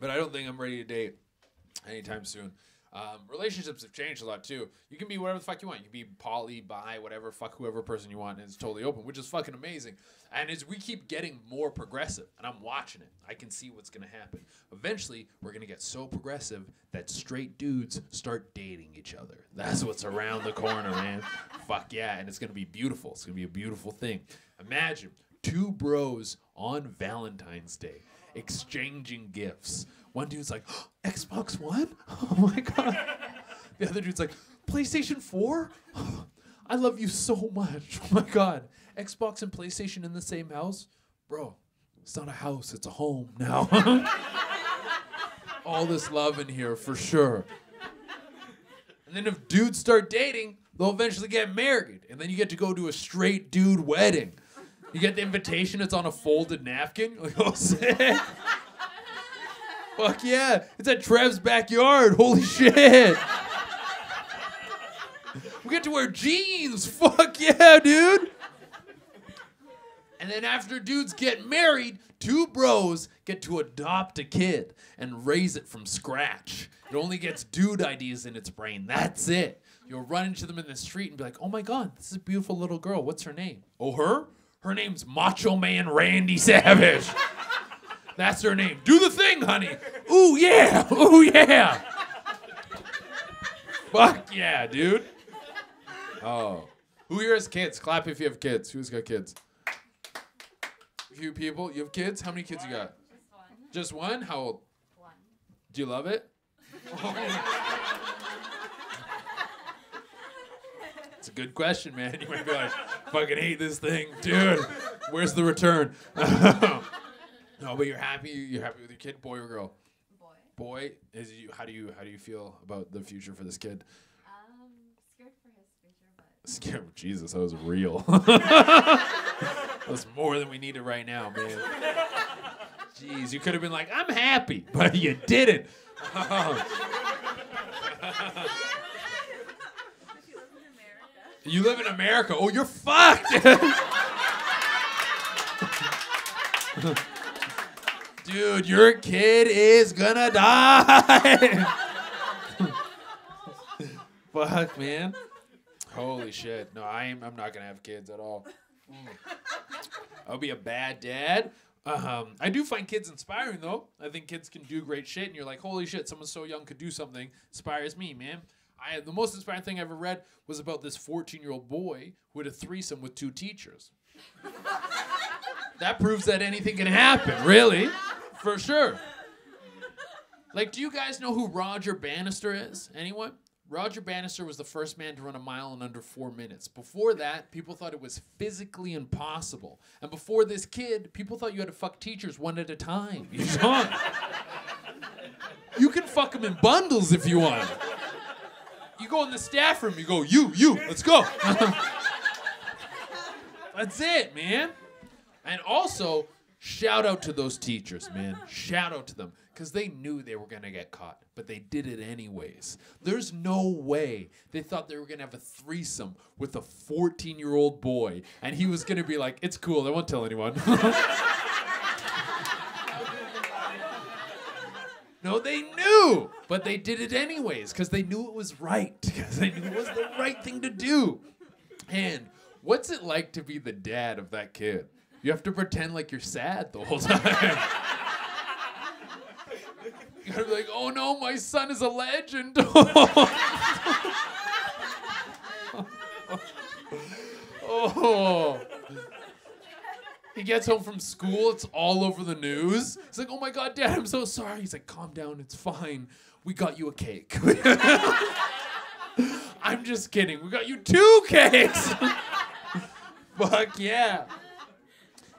but I don't think I'm ready to date anytime soon. Um, relationships have changed a lot too. You can be whatever the fuck you want. You can be poly, bi, whatever, fuck whoever person you want, and it's totally open, which is fucking amazing. And as we keep getting more progressive, and I'm watching it, I can see what's gonna happen. Eventually, we're gonna get so progressive that straight dudes start dating each other. That's what's around the corner, man. Fuck yeah, and it's gonna be beautiful. It's gonna be a beautiful thing. Imagine two bros on Valentine's Day exchanging gifts. One dude's like, Xbox One? Oh my god. The other dude's like, PlayStation 4? I love you so much. Oh my god. Xbox and PlayStation in the same house? Bro, it's not a house, it's a home now. All this love in here for sure. And then if dudes start dating, they'll eventually get married. And then you get to go to a straight dude wedding. You get the invitation, it's on a folded napkin. Like, oh, sick. Fuck yeah. It's at Trev's backyard. Holy shit. We get to wear jeans. Fuck yeah, dude. And then after dudes get married, two bros get to adopt a kid and raise it from scratch. It only gets dude ideas in its brain. That's it. You'll run into them in the street and be like, oh my God, this is a beautiful little girl. What's her name? Oh, her? Her name's Macho Man Randy Savage. That's her name. Do the thing, honey. Ooh, yeah. Ooh, yeah. Fuck yeah, dude. Oh. Who here has kids? Clap if you have kids. Who's got kids? A few people. You have kids? How many kids you got? Just one. Just one? How old? One. Do you love it? a good question, man. You might be like, fucking hate this thing, dude. Where's the return? no, but you're happy. You're happy with your kid, boy or girl? Boy. Boy, is you. How do you how do you feel about the future for this kid? Um, scared for his future, but Scared. Jesus, that was real. That's more than we needed right now, man. Jeez, you could have been like, I'm happy, but you didn't. she lives in America. You live in America. Oh, you're fucked. Dude, your kid is gonna die. Fuck, man. Holy shit. No, I am I'm not gonna have kids at all. I'll be a bad dad. Um, I do find kids inspiring though. I think kids can do great shit, and you're like, holy shit, someone so young could do something. Inspires me, man. I the most inspiring thing I ever read was about this 14 year old boy who had a threesome with two teachers. that proves that anything can happen, really, for sure. Like, do you guys know who Roger Bannister is? Anyone? Roger Bannister was the first man to run a mile in under four minutes. Before that, people thought it was physically impossible. And before this kid, people thought you had to fuck teachers one at a time. You. You can fuck them in bundles if you want. You go in the staff room, you go, you, you, let's go. That's it, man. And also, shout out to those teachers, man. Shout out to them. Because they knew they were going to get caught, but they did it anyways. There's no way they thought they were going to have a threesome with a 14 year old boy, and he was going to be like, it's cool, I won't tell anyone. No, they knew, but they did it anyways because they knew it was right. Because they knew it was the right thing to do. And what's it like to be the dad of that kid? You have to pretend like you're sad the whole time. you gotta be like, oh no, my son is a legend. oh. oh. He gets home from school, it's all over the news. He's like, oh my god, dad, I'm so sorry. He's like, calm down, it's fine. We got you a cake. I'm just kidding. We got you two cakes. Fuck yeah.